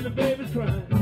and the baby's crying.